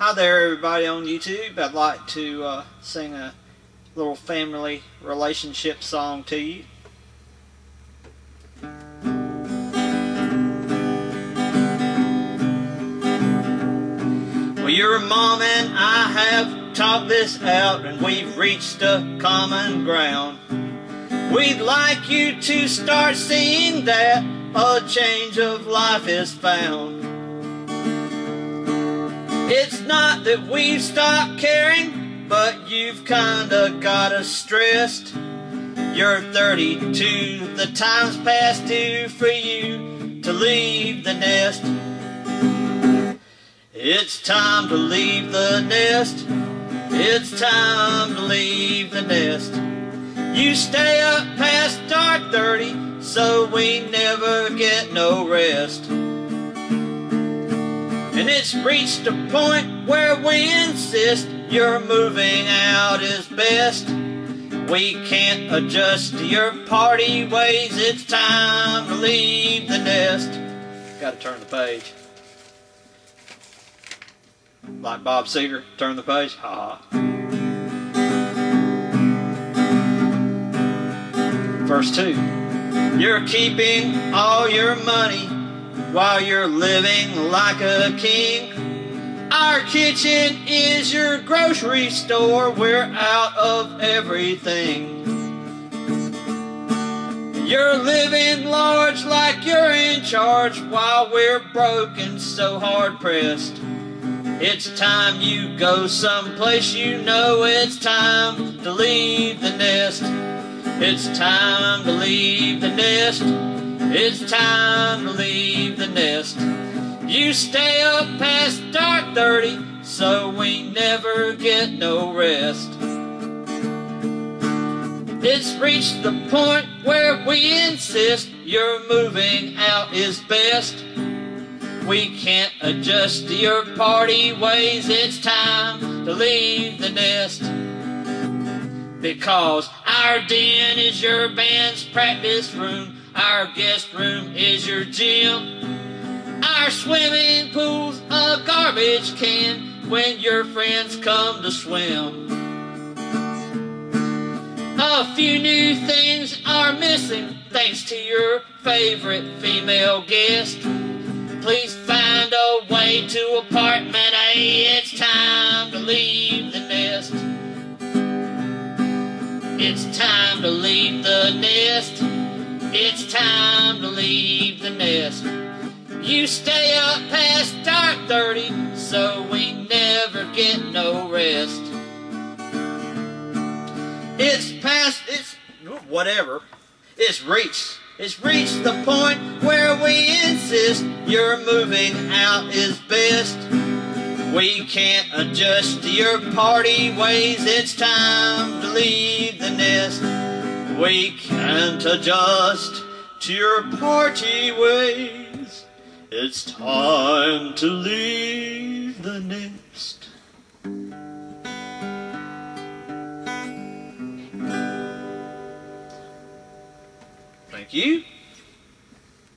Hi there, everybody on YouTube. I'd like to uh, sing a little family relationship song to you. Well, your mom and I have talked this out, and we've reached a common ground. We'd like you to start seeing that a change of life is found. It's not that we've stopped caring, but you've kinda got us stressed. You're 32, the time's past due for you to leave the nest. It's time to leave the nest. It's time to leave the nest. You stay up past dark 30, so we never get no rest. And it's reached a point where we insist your moving out is best. We can't adjust to your party ways, it's time to leave the nest. Gotta turn the page. Like Bob Seger, turn the page. Ha ha. Verse 2. You're keeping all your money while you're living like a king. Our kitchen is your grocery store. We're out of everything. You're living large like you're in charge while we're broke and so hard pressed. It's time you go someplace you know it's time to leave the nest. It's time to leave the nest. It's time to leave nest. You stay up past dark 30, so we never get no rest. It's reached the point where we insist your moving out is best. We can't adjust to your party ways, it's time to leave the nest. Because our den is your band's practice room, our guest room is your gym. Our swimming pool's a garbage can when your friends come to swim. A few new things are missing thanks to your favorite female guest. Please find a way to apartment A. It's time to leave the nest. It's time to leave the nest. It's time to leave the nest. You stay up past dark 30, so we never get no rest. It's past, it's whatever. It's reached. It's reached the point where we insist your moving out is best. We can't adjust to your party ways. It's time to leave the nest. We can't adjust to your party ways. It's time to leave the nest. Thank you.